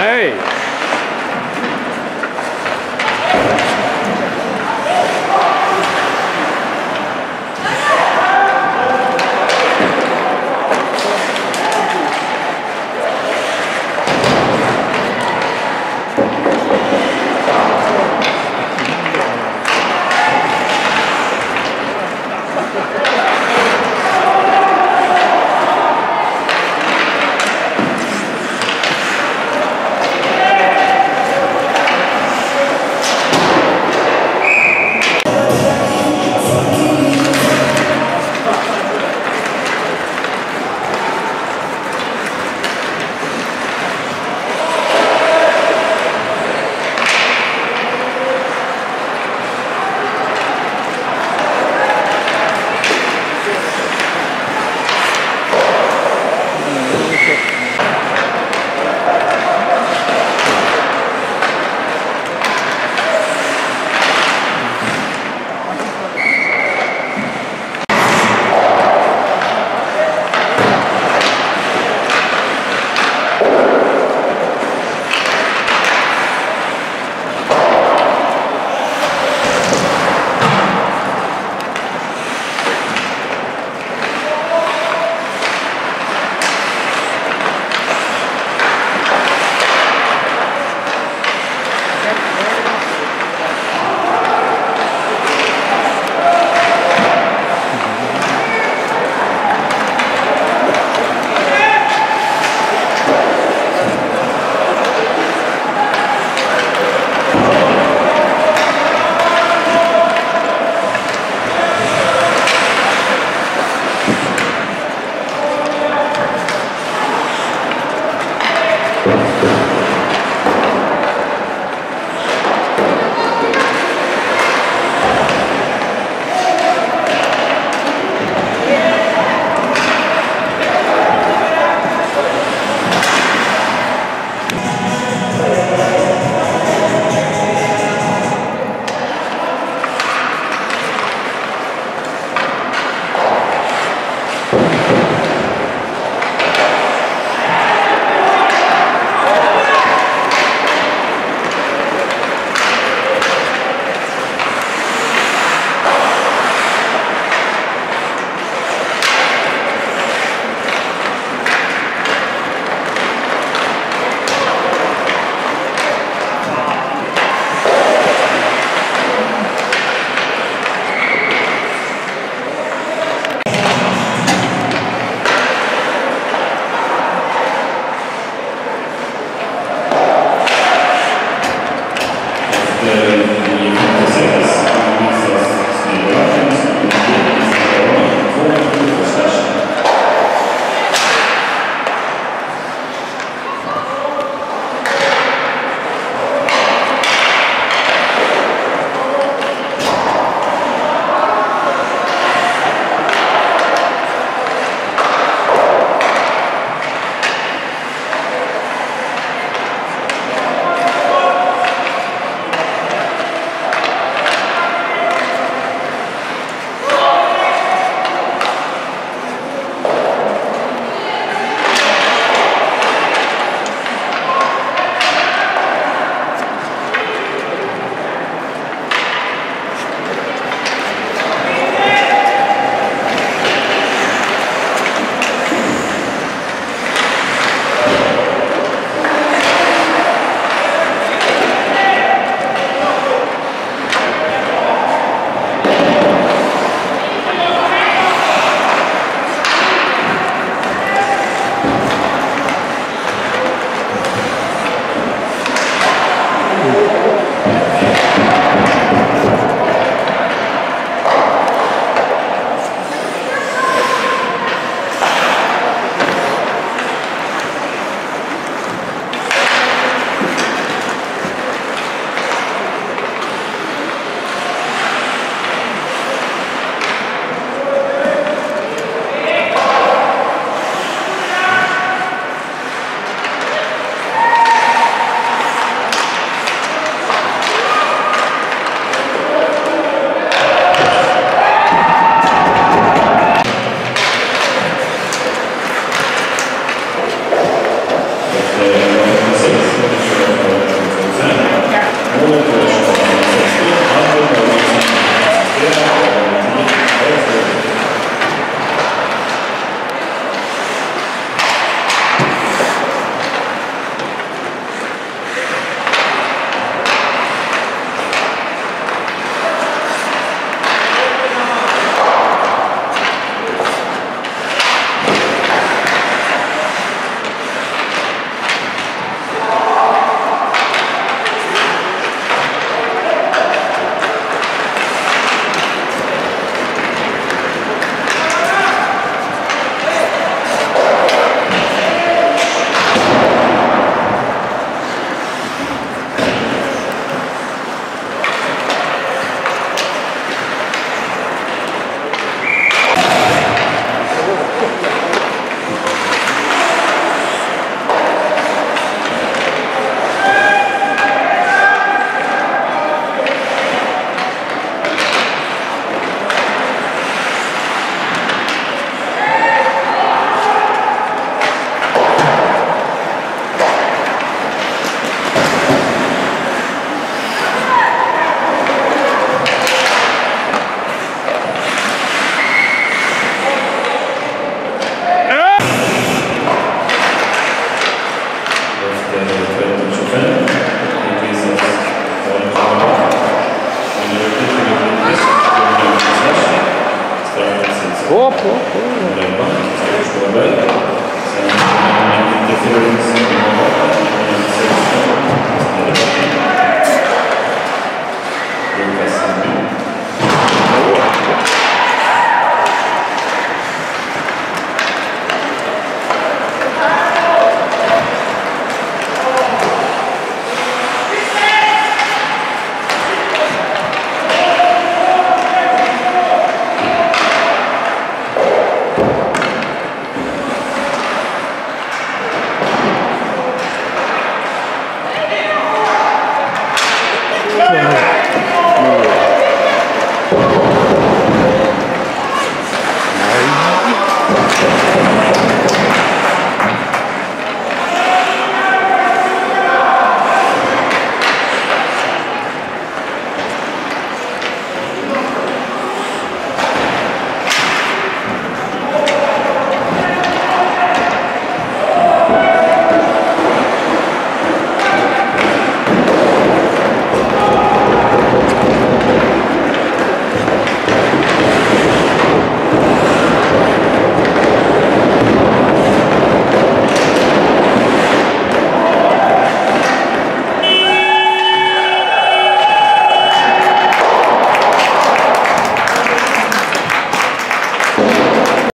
Hey.